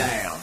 down.